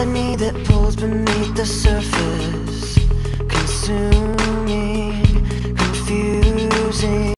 inside me that pulls beneath the surface. Consumes